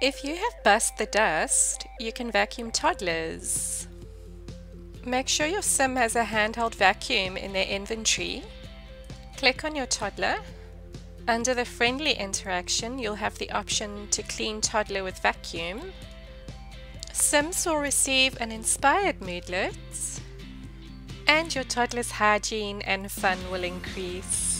If you have bust the dust, you can vacuum toddlers. Make sure your sim has a handheld vacuum in their inventory. Click on your toddler. Under the friendly interaction, you'll have the option to clean toddler with vacuum. Sims will receive an inspired moodlet and your toddler's hygiene and fun will increase.